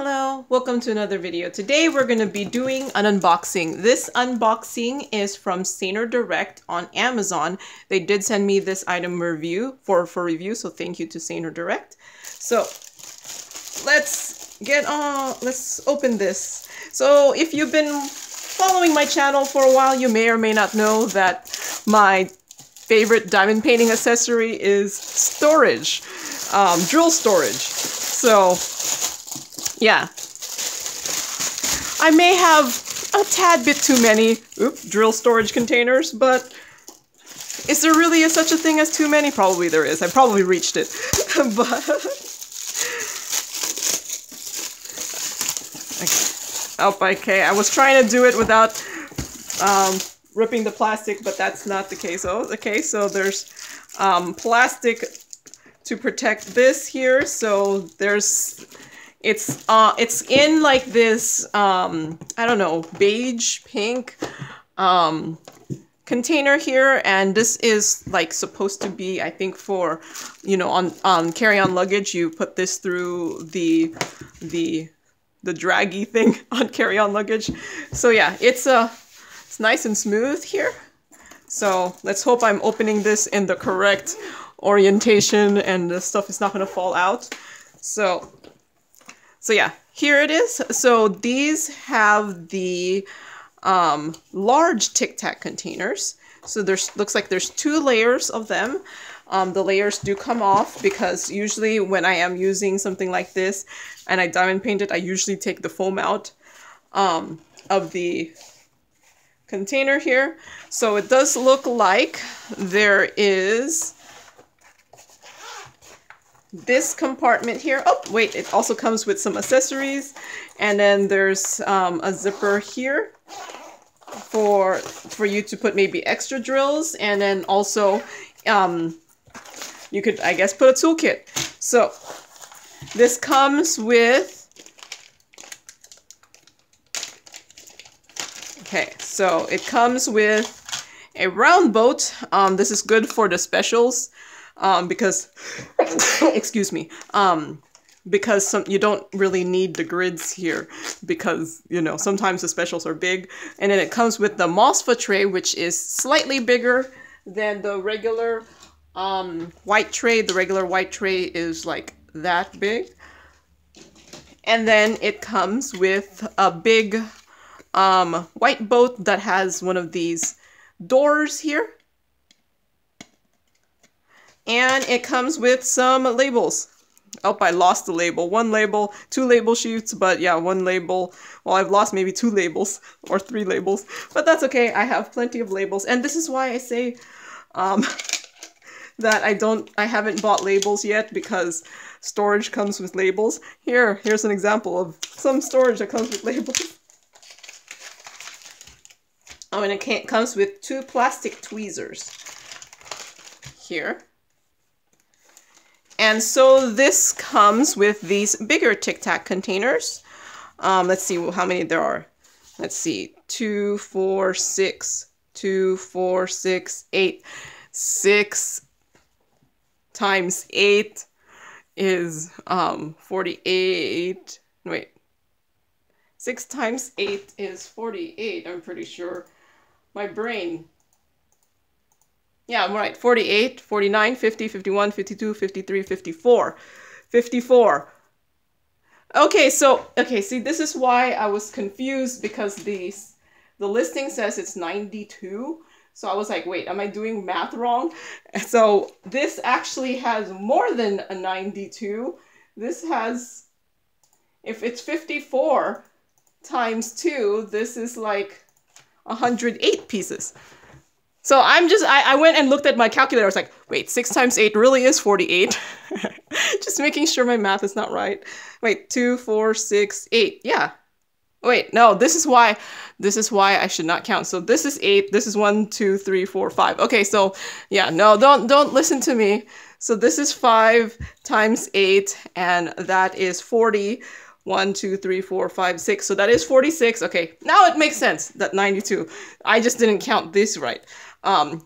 Hello, welcome to another video. Today we're going to be doing an unboxing. This unboxing is from Saner Direct on Amazon. They did send me this item review for, for review, so thank you to Saner Direct. So let's get on, let's open this. So if you've been following my channel for a while, you may or may not know that my favorite diamond painting accessory is storage, um, drill storage. So yeah. I may have a tad bit too many oops, drill storage containers, but is there really a, such a thing as too many? Probably there is. I probably reached it. but oh, okay. I was trying to do it without um, ripping the plastic, but that's not the case. Oh, okay. So there's um, plastic to protect this here. So there's it's uh it's in like this um I don't know, beige pink um container here and this is like supposed to be I think for you know on um carry-on luggage you put this through the the the draggy thing on carry-on luggage. So yeah, it's uh it's nice and smooth here. So let's hope I'm opening this in the correct orientation and the stuff is not going to fall out. So so yeah, here it is. So these have the um, large Tic Tac containers. So there's looks like there's two layers of them. Um, the layers do come off because usually when I am using something like this and I diamond paint it, I usually take the foam out um, of the container here. So it does look like there is this compartment here. Oh, wait, it also comes with some accessories. And then there's um, a zipper here for for you to put maybe extra drills. And then also um, you could, I guess, put a toolkit. So this comes with Okay, so it comes with a round boat. Um, this is good for the specials um, because, excuse me, um, because some you don't really need the grids here because you know sometimes the specials are big. And then it comes with the Mosfa tray which is slightly bigger than the regular um, white tray. The regular white tray is like that big. And then it comes with a big um, white boat that has one of these doors here and it comes with some labels. Oh, I lost the label. One label, two label sheets, but yeah, one label. Well, I've lost maybe two labels or three labels, but that's okay. I have plenty of labels. And this is why I say um, that I don't, I haven't bought labels yet because storage comes with labels. Here, here's an example of some storage that comes with labels. Oh, and it comes with two plastic tweezers here. And so this comes with these bigger Tic Tac containers. Um, let's see how many there are. Let's see, two, four, six, two, four, six, eight. Six times eight is um, 48. Wait, six times eight is 48, I'm pretty sure. My brain yeah, I'm right. 48, 49, 50, 51, 52, 53, 54. 54. Okay, so, okay, see, this is why I was confused because the, the listing says it's 92. So I was like, wait, am I doing math wrong? So this actually has more than a 92. This has, if it's 54 times 2, this is like 108 pieces. So I'm just, I, I went and looked at my calculator. I was like, wait, 6 times 8 really is 48. just making sure my math is not right. Wait, two, four, six, eight. Yeah. Wait, no, this is why, this is why I should not count. So this is 8, this is one, two, three, four, five. Okay, so yeah, no, don't, don't listen to me. So this is 5 times 8, and that is 40. 1, 2, 3, 4, 5, 6. So that is 46. Okay, now it makes sense that 92. I just didn't count this right. Um,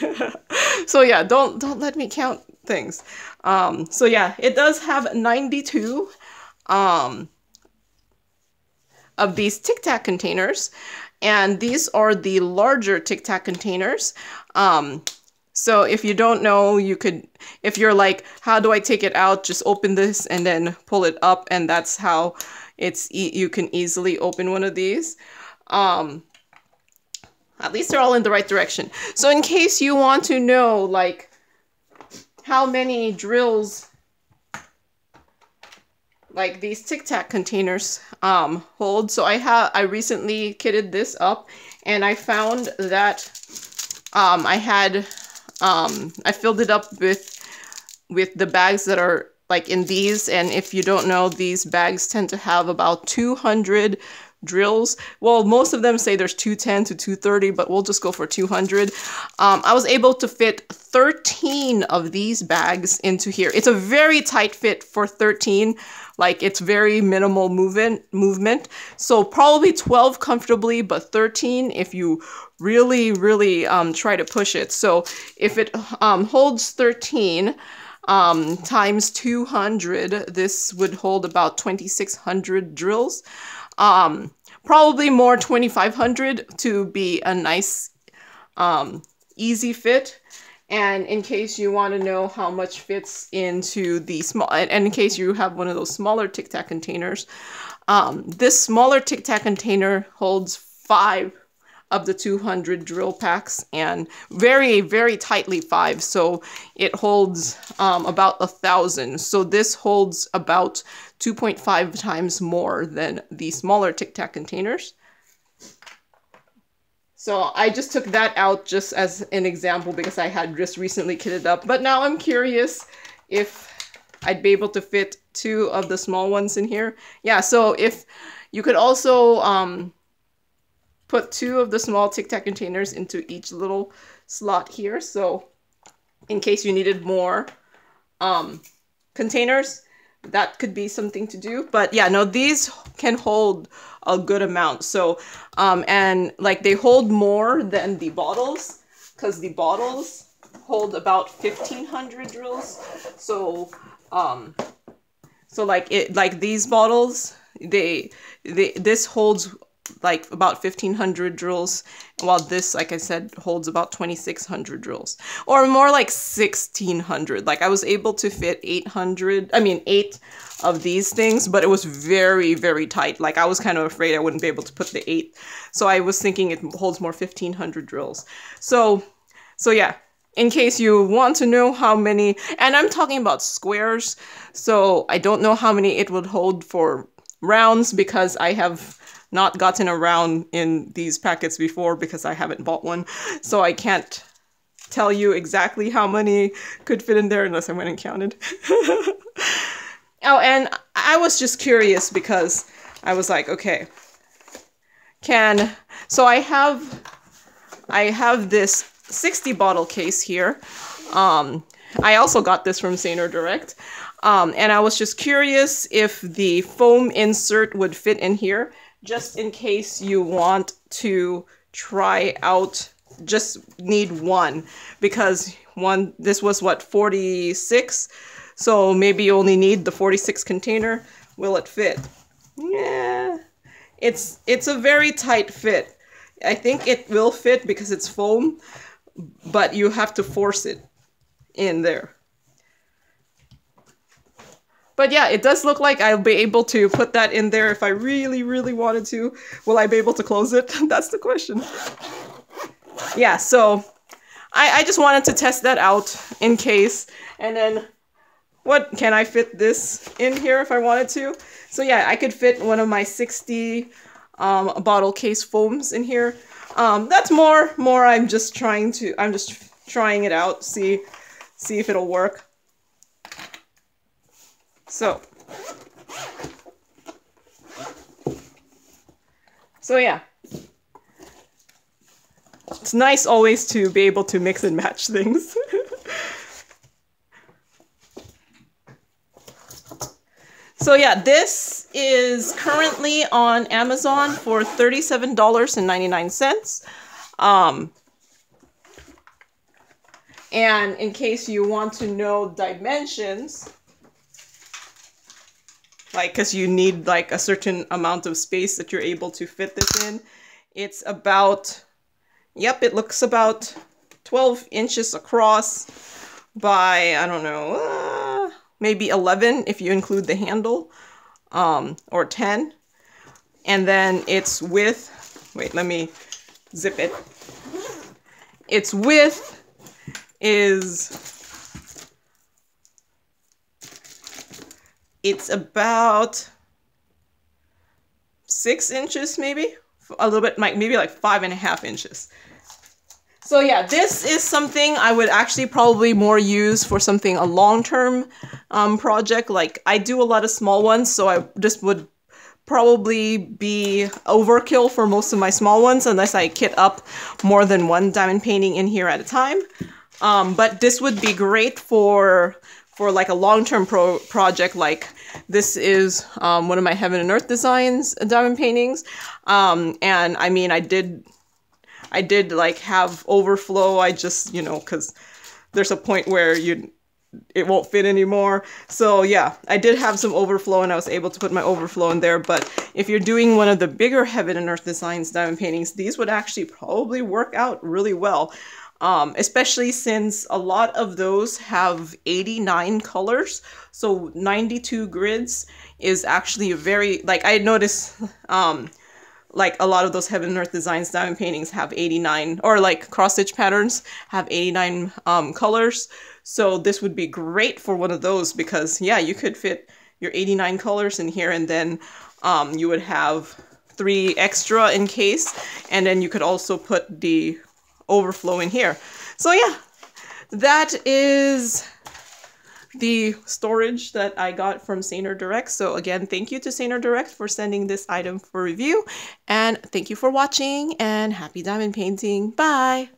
so yeah, don't don't let me count things. Um, so yeah, it does have 92 um, of these Tic Tac containers. And these are the larger Tic Tac containers. Um, so if you don't know, you could, if you're like, how do I take it out? Just open this and then pull it up. And that's how it's, e you can easily open one of these. Um, at least they're all in the right direction. So in case you want to know, like, how many drills like these Tic Tac containers um, hold. So I have I recently kitted this up, and I found that um, I had um, I filled it up with with the bags that are like in these. And if you don't know, these bags tend to have about 200 drills. Well, most of them say there's 210 to 230, but we'll just go for 200. Um, I was able to fit 13 of these bags into here. It's a very tight fit for 13. Like it's very minimal movement movement. So probably 12 comfortably, but 13 if you really, really um, try to push it. So if it um, holds 13, um, times 200, this would hold about 2,600 drills. Um, probably more 2,500 to be a nice, um, easy fit. And in case you want to know how much fits into the small, and in case you have one of those smaller Tic Tac containers, um, this smaller Tic Tac container holds five of the 200 drill packs and very, very tightly five. So it holds um, about a thousand. So this holds about 2.5 times more than the smaller Tic Tac containers. So I just took that out just as an example because I had just recently kitted up. But now I'm curious if I'd be able to fit two of the small ones in here. Yeah, so if you could also um, put two of the small Tic Tac containers into each little slot here. So in case you needed more um, containers, that could be something to do. But yeah, no, these can hold a good amount. So, um, and like they hold more than the bottles because the bottles hold about 1500 drills. So, um, so like it, like these bottles, they, they, this holds like about 1500 drills while this like i said holds about 2600 drills. Or more like 1600 like i was able to fit 800 i mean eight of these things but it was very very tight. Like i was kind of afraid i wouldn't be able to put the eight. So i was thinking it holds more 1500 drills. So so yeah. In case you want to know how many and i'm talking about squares so i don't know how many it would hold for rounds because i have not gotten around in these packets before because I haven't bought one. So I can't tell you exactly how many could fit in there unless I went and counted. oh, and I was just curious because I was like, okay, can, so I have, I have this 60 bottle case here. Um, I also got this from Saner Direct. Um, and I was just curious if the foam insert would fit in here just in case you want to try out just need one because one this was what 46 so maybe you only need the 46 container. Will it fit? Yeah. It's it's a very tight fit. I think it will fit because it's foam but you have to force it in there but yeah, it does look like I'll be able to put that in there if I really, really wanted to. Will I be able to close it? That's the question. Yeah, so I, I just wanted to test that out in case. And then what can I fit this in here if I wanted to? So yeah, I could fit one of my 60 um, bottle case foams in here. Um, that's more, more I'm just trying to, I'm just trying it out, see, see if it'll work. So, so yeah. It's nice always to be able to mix and match things. so yeah, this is currently on Amazon for $37.99. Um, and in case you want to know dimensions, like because you need like a certain amount of space that you're able to fit this in. It's about, yep, it looks about 12 inches across by, I don't know, uh, maybe 11 if you include the handle, um, or 10. And then its width, wait, let me zip it. Its width is it's about six inches maybe? A little bit like maybe like five and a half inches. So yeah this is something i would actually probably more use for something a long-term um, project. Like i do a lot of small ones so i just would probably be overkill for most of my small ones unless i kit up more than one diamond painting in here at a time. Um, but this would be great for for like a long-term pro project like this is um, one of my heaven and earth designs diamond paintings. Um, and i mean i did i did like have overflow. I just you know because there's a point where you it won't fit anymore. So yeah i did have some overflow and i was able to put my overflow in there. But if you're doing one of the bigger heaven and earth designs diamond paintings these would actually probably work out really well um, especially since a lot of those have 89 colors. So 92 grids is actually a very, like I noticed, um, like a lot of those Heaven and Earth Designs diamond paintings have 89, or like cross stitch patterns have 89 um, colors. So this would be great for one of those because yeah, you could fit your 89 colors in here and then um, you would have three extra in case and then you could also put the overflowing here. So yeah, that is the storage that I got from Saner Direct. So again, thank you to Saner Direct for sending this item for review. And thank you for watching and happy diamond painting. Bye!